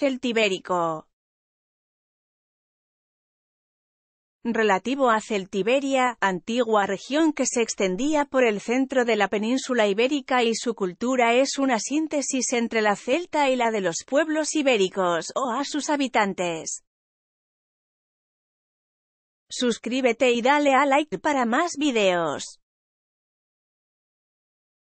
celtibérico. relativo a Celtiberia, antigua región que se extendía por el centro de la península ibérica y su cultura es una síntesis entre la celta y la de los pueblos ibéricos, o a sus habitantes. Suscríbete y dale a like para más videos.